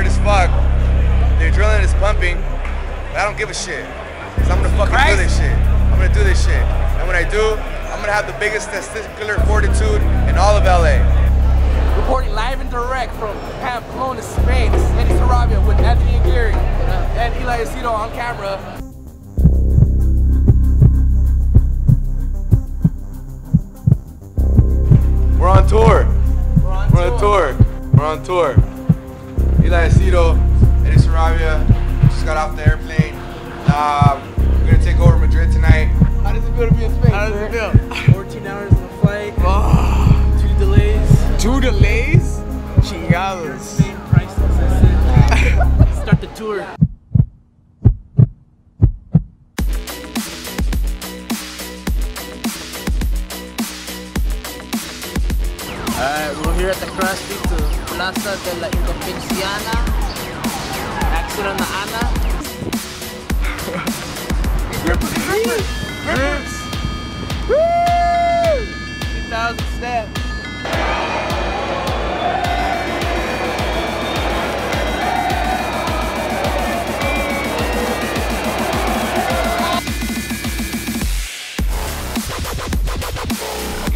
scared as fuck. The adrenaline is pumping. But I don't give a shit. So I'm gonna fucking do this shit. I'm gonna do this shit. And when I do, I'm gonna have the biggest testicular fortitude in all of LA. Reporting live and direct from Pamplona, Spain. This is Eddie Sarabia with Anthony Aguirre uh, and Ely Asido on camera. We're on tour. We're on We're on tour. We're on tour. Ely Asido, Eddie Sarabia, just got off the airplane. Um, we're gonna take over Madrid tonight. How does it feel to be in Spain? How does it feel? 14 hours of the flight, Two delays. two delays? Chingados. Alright, we're here at the Krusty to Plaza de la Independenciana. Accident na Ana.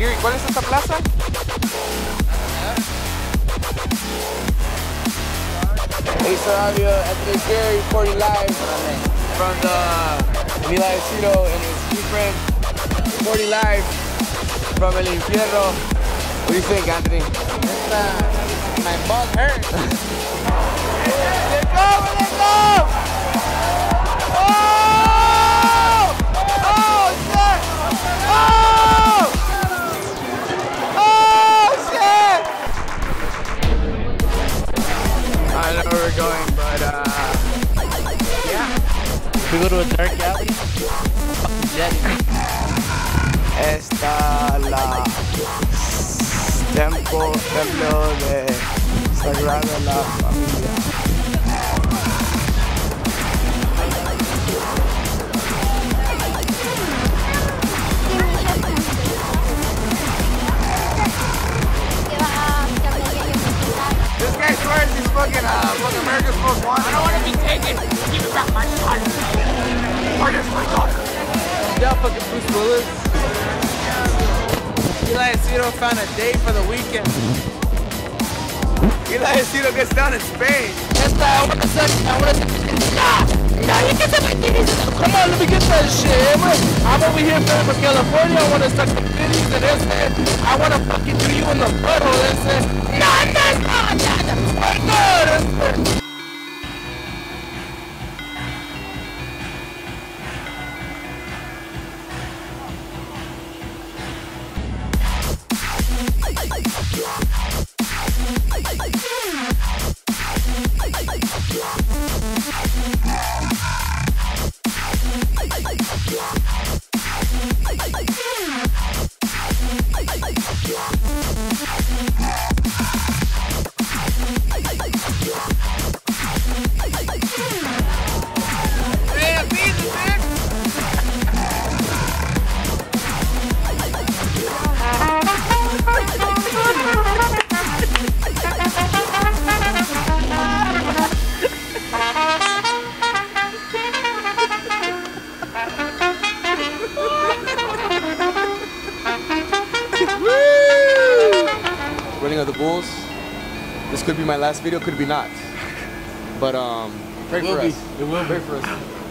Gary, ¿cuál es esta plaza? Hey, Sarabia, Anthony Gary, reporting live from the Ely Asido and his new friend, reporting live from El Infierno. What do you think, Anthony? My balls hurt. going, but, uh, yeah. We go to a dark alley. Fucking jetty. Está la templo, templo de Sagrada la Familia. He's uh, America's Most Wanted. I don't want to be taken. Give me back my son. This my daughter. Yeah, fucking Bruce Willis. Ely Asido found a date for the weekend. Ely Asido gets down in Spain. Come on, let me get that shit. I'm over here from California. I want to suck the titties and this I want to fucking do you in the butthole. This not. Of the Bulls. This could be my last video, could be not. But um, pray for be. us. It will Pray be. for us.